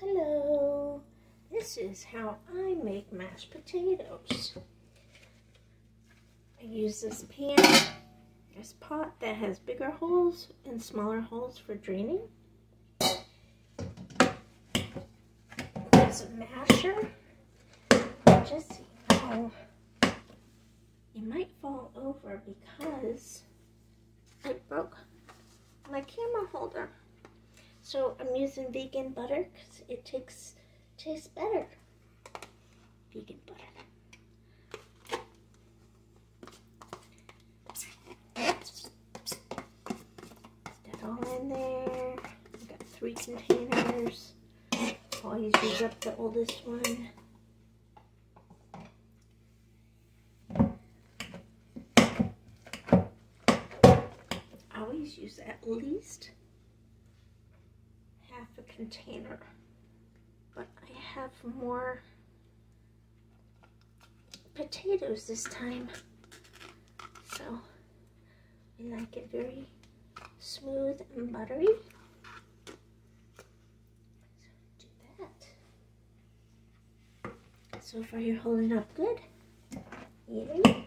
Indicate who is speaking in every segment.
Speaker 1: Hello, this is how I make mashed potatoes. I use this pan, this pot that has bigger holes and smaller holes for draining. There's a masher, just so you know, might fall over because I broke my camera holder. So I'm using vegan butter because it takes tastes better. Vegan butter. that all in there. I've got three containers. Always use up the oldest one. Always use at least container, but I have more potatoes this time. So I like it very smooth and buttery. So do that. So far you're holding up good. Eating.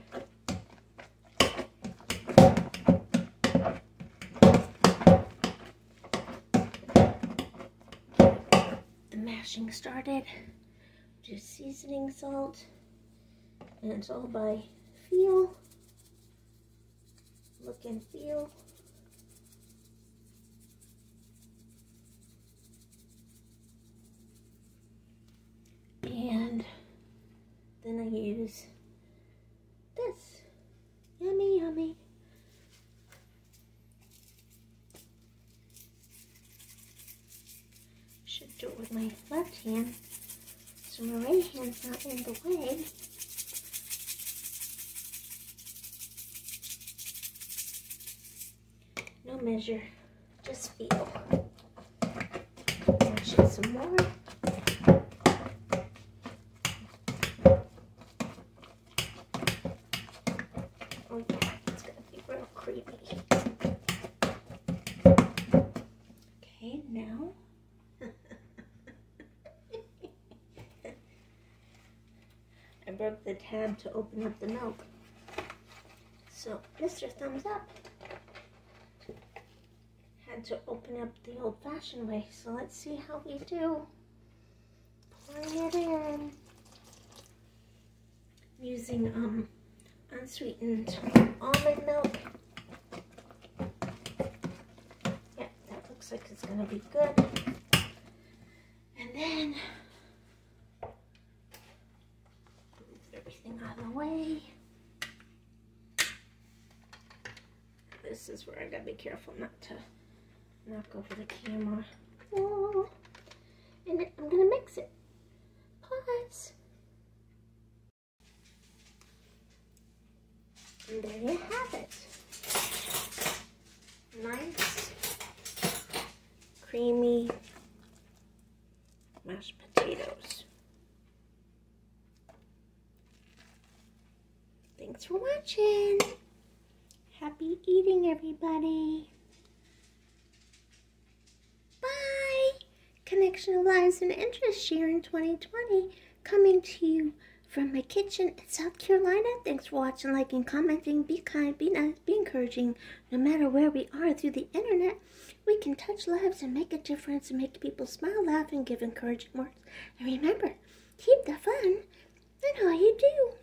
Speaker 1: Mashing started. Just seasoning salt. And it's all by feel. Look and feel. And then I use this. Yummy, yummy. should do it with my left hand so my right hand's not in the way. No measure, just feel. Mash it some more. Oh yeah, it's gonna be real creamy. Broke the tab to open up the milk. So, Mr. Thumbs Up had to open up the old-fashioned way. So let's see how we do. Pouring it in. Using um, unsweetened almond milk. Yeah, that looks like it's going to be good. And then everything out of the way. This is where I gotta be careful not to knock over the camera. Whoa. And I'm gonna mix it. Pause. And there you have it. Nice, creamy mashed potatoes. Thanks for watching. Happy eating, everybody. Bye. Connection of Lives and Interest Sharing 2020 coming to you from my kitchen in South Carolina. Thanks for watching, liking, commenting. Be kind, be nice, be encouraging. No matter where we are through the internet, we can touch lives and make a difference and make people smile, laugh, and give encouraging words. And remember, keep the fun and all you do.